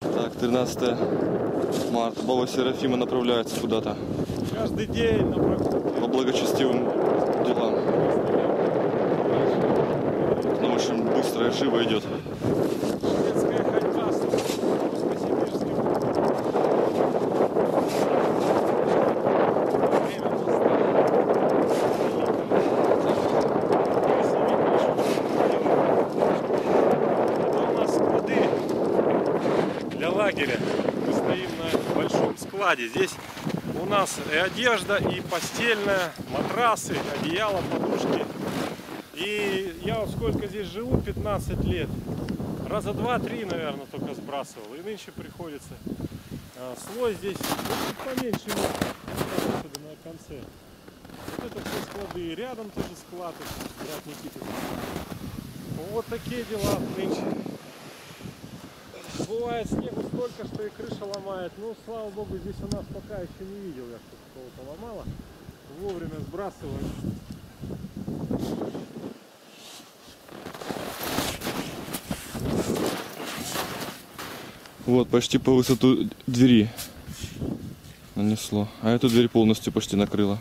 Так, 13 марта. Баба Серафима направляется куда-то Каждый день на прогулке. по благочестивым делам. Она очень быстро и живо идет. Шведская ходьба с по-сибирски. Время Это у нас склады лагеря. Мы стоим на большом складе. Здесь у нас и одежда, и постельная, матрасы, одеяло, подушки. И я вот сколько здесь живу, 15 лет, раза два-три, наверное, только сбрасывал. И нынче приходится. А, слой здесь ну, поменьше, отсюда на конце. Вот это все склады. И рядом тоже склад, вот, брат Никита. Вот такие дела нынче. Бывает снегу столько, что и крыша ломает. Ну, слава богу, здесь у нас пока еще не видел я, что кого-то ломало. Вовремя сбрасываем. Вот, почти по высоту двери нанесло. А эту дверь полностью почти накрыло.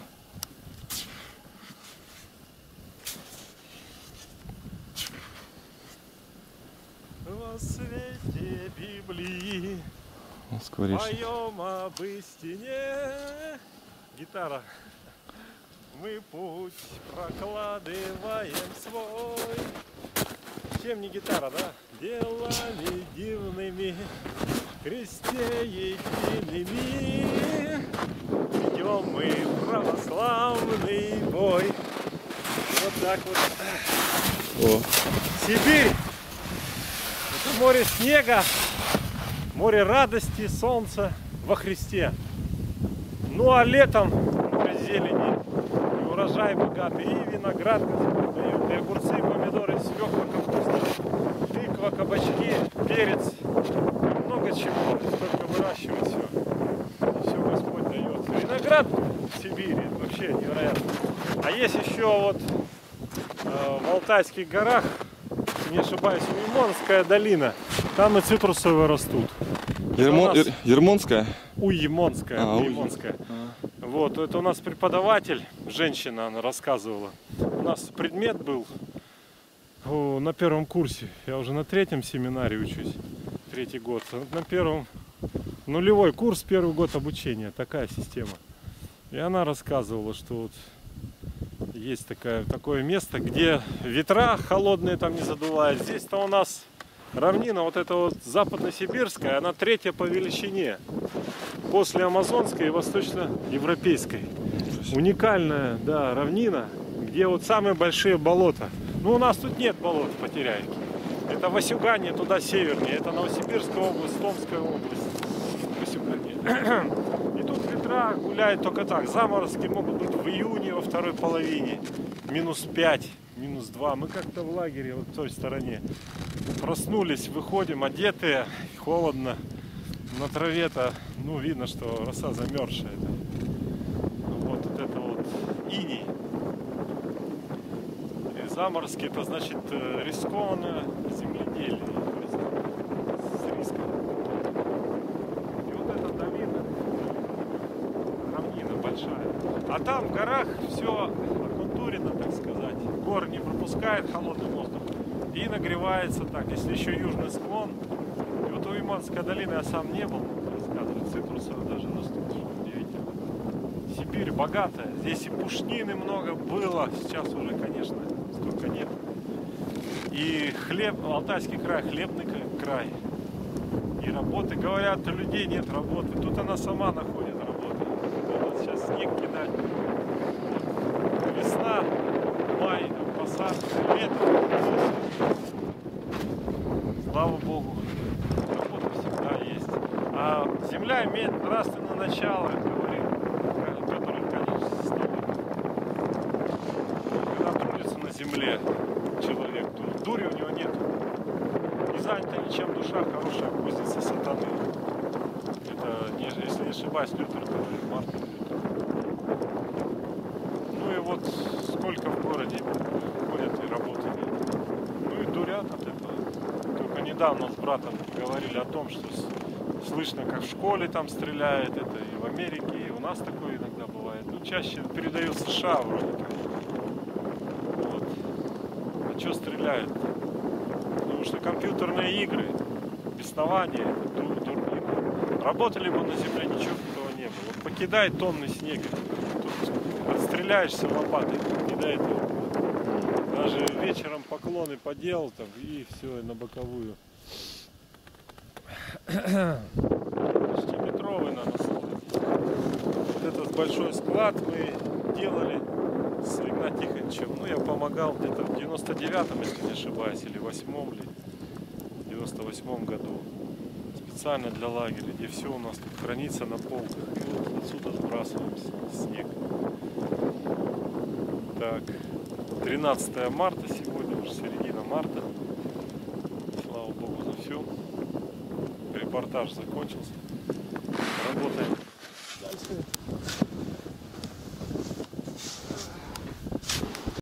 Во свете Библии Вот Скворечник. поем об истине. Гитара. Мы путь прокладываем свой. Чем не гитара, да? Делами дивными, кресте едиными. Идем мы православный бой. Вот так вот. О, Сибирь! Это море снега, море радости, солнца во Христе. Ну а летом море зелени, и урожай богатый, и виноград Господь дает, и огурцы, и помидоры, и свекла, капуста, тыква, кабачки, перец, много чего, только выращивать все. Все Господь дает. Виноград в Сибири вообще невероятно. А есть еще вот э, в Алтайских горах, не ошибаюсь, Уймонская долина. Там и цитрусовые растут. Ермо- нас- Ер- Ермонская? Уймонская, А, Уй- Уймонская. Вот, это у нас преподаватель, женщина, она рассказывала. У нас предмет был о, на первом курсе. Я уже на третьем семинаре учусь, третий год. На первом нулевой курс, первый год обучения, такая система. И она рассказывала, что вот есть такая, такое место, где ветра холодные там не задувают. Здесь-то у нас равнина, вот эта вот западно-сибирская, она третья по величине после Амазонской и восточноевропейской. Уникальная, да, равнина, где вот самые большие болота. Ну, у нас тут нет болот в Потеряйке. Это Васюгане, туда севернее. Это Новосибирская область, Томская область. Васюгане. И тут ветра гуляют только так. Заморозки могут быть в июне, во второй половине. Минус 5, минус 2. Мы как-то в лагере вот в той стороне проснулись, выходим, одетые, холодно. На траве-то, ну, видно, что роса замерзшая. Вот, вот это вот иней. И заморозки, это значит э, рискованное земледелие. то есть С риском. И вот эта долина, равнина большая. А там в горах все окультурено, так сказать. Горы не пропускает холодный воздух. И нагревается так. Если еще южный склон, и вот у Иманской долины я сам не был, рассказывать, цитрусовые даже растут, удивительно. Сибирь богатая, здесь и пушнины много было, сейчас уже, конечно, столько нет. И хлеб, Алтайский край, хлебный край. И работы, говорят, у людей нет работы. Тут она сама находит снег кидать. Весна, май, посадка, лето. Слава Богу, работа всегда есть. А земля имеет нравственное начало, говорит Петр Аркадьевич Столыпин. Когда трудится на земле человек, то дури у него нет. Не занята ничем душа, хорошая кузница сатаны. Это, не ошибаюсь, Лютер говорит, Мартин. Ну и вот сколько в городе ходят и работы нет. Ну и дурят от этого. Только недавно с братом говорили о том, что слышно, как в школе там стреляет, это и в Америке, и у нас такое иногда бывает. Ну, чаще передают США вроде как. Вот. А что стреляют? Потому что компьютерные игры, беснование, это. Работали бы на земле, ничего бы этого не было. Покидай тонны снега, отстреляешься лопатой, не до этого. Даже вечером поклоны поделал там и все, на боковую. Почти метровый надо. Вот этот большой склад мы делали с Игнатьевичем. Ну, я помогал где-то в 99-м, если не ошибаюсь, или 8-м, или 98-м году. Специально для лагеря, где все у нас тут хранится на полках. И вот отсюда сбрасываем снег. Так, 13 марта, сегодня уже середина марта. Слава богу за все. Репортаж закончился.